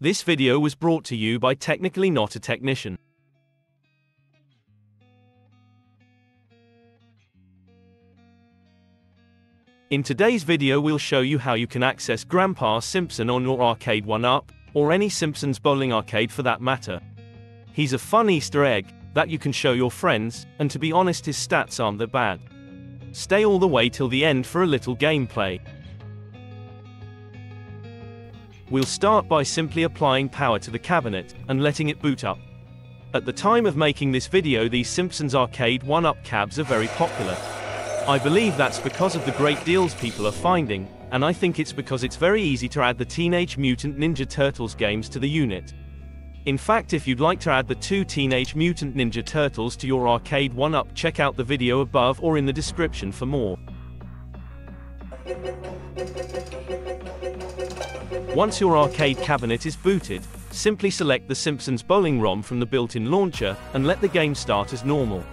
This video was brought to you by Technically Not a Technician. In today's video we'll show you how you can access Grandpa Simpson on your arcade 1-up, or any Simpsons bowling arcade for that matter. He's a fun Easter egg that you can show your friends, and to be honest his stats aren't that bad. Stay all the way till the end for a little gameplay. We'll start by simply applying power to the cabinet, and letting it boot up. At the time of making this video these Simpsons Arcade 1-Up cabs are very popular. I believe that's because of the great deals people are finding, and I think it's because it's very easy to add the Teenage Mutant Ninja Turtles games to the unit. In fact if you'd like to add the two Teenage Mutant Ninja Turtles to your Arcade 1-Up check out the video above or in the description for more. Once your arcade cabinet is booted, simply select the Simpsons Bowling ROM from the built-in launcher, and let the game start as normal.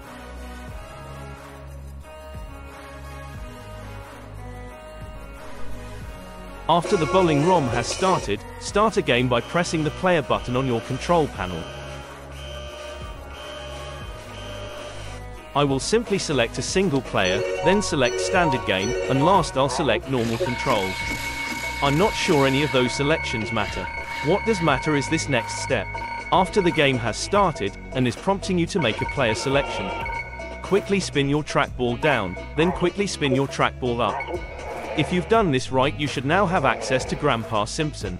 After the bowling ROM has started, start a game by pressing the player button on your control panel. I will simply select a single player, then select standard game, and last I'll select normal controls. I'm not sure any of those selections matter. What does matter is this next step. After the game has started, and is prompting you to make a player selection. Quickly spin your trackball down, then quickly spin your trackball up. If you've done this right you should now have access to Grandpa Simpson.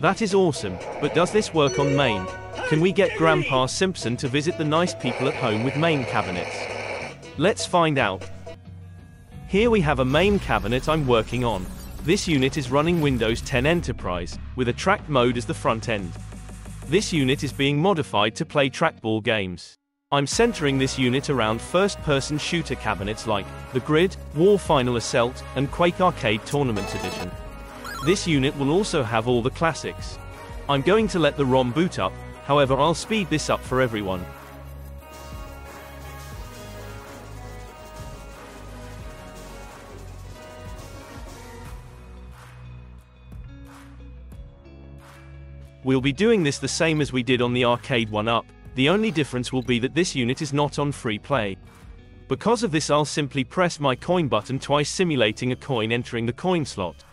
That is awesome, but does this work on MAME? Can we get Grandpa Simpson to visit the nice people at home with MAME cabinets? Let's find out. Here we have a MAME cabinet I'm working on. This unit is running Windows 10 Enterprise, with Attract-Mode as the front end. This unit is being modified to play trackball games. I'm centering this unit around first-person shooter cabinets like The Grid, War Final Assault, and Quake Arcade Tournament Edition. This unit will also have all the classics. I'm going to let the ROM boot up, however I'll speed this up for everyone. We'll be doing this the same as we did on the arcade 1-up, the only difference will be that this unit is not on free play. Because of this I'll simply press my coin button twice simulating a coin entering the coin slot.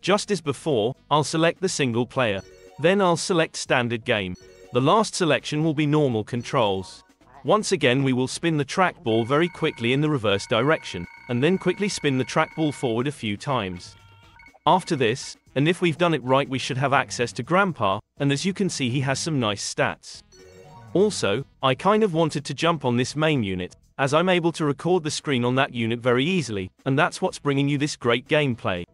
Just as before, I'll select the single player. Then I'll select standard game. The last selection will be normal controls. Once again we will spin the trackball very quickly in the reverse direction, and then quickly spin the trackball forward a few times. After this, and if we've done it right we should have access to Grandpa, and as you can see he has some nice stats. Also, I kind of wanted to jump on this MAME unit, as I'm able to record the screen on that unit very easily, and that's what's bringing you this great gameplay.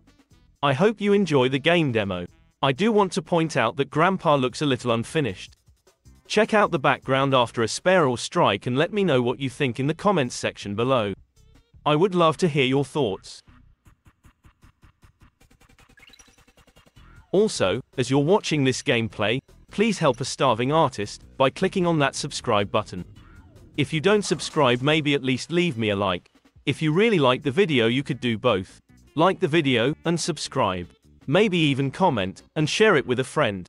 I hope you enjoy the game demo. I do want to point out that Grandpa looks a little unfinished. Check out the background after a spare or strike and let me know what you think in the comments section below. I would love to hear your thoughts. Also, as you're watching this gameplay, please help a starving artist by clicking on that subscribe button. If you don't subscribe maybe at least leave me a like. If you really like the video you could do both. Like the video, and subscribe. Maybe even comment, and share it with a friend.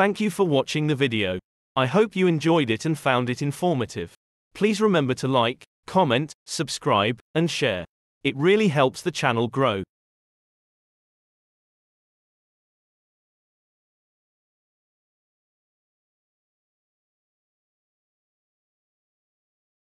Thank you for watching the video. I hope you enjoyed it and found it informative. Please remember to like, comment, subscribe, and share. It really helps the channel grow.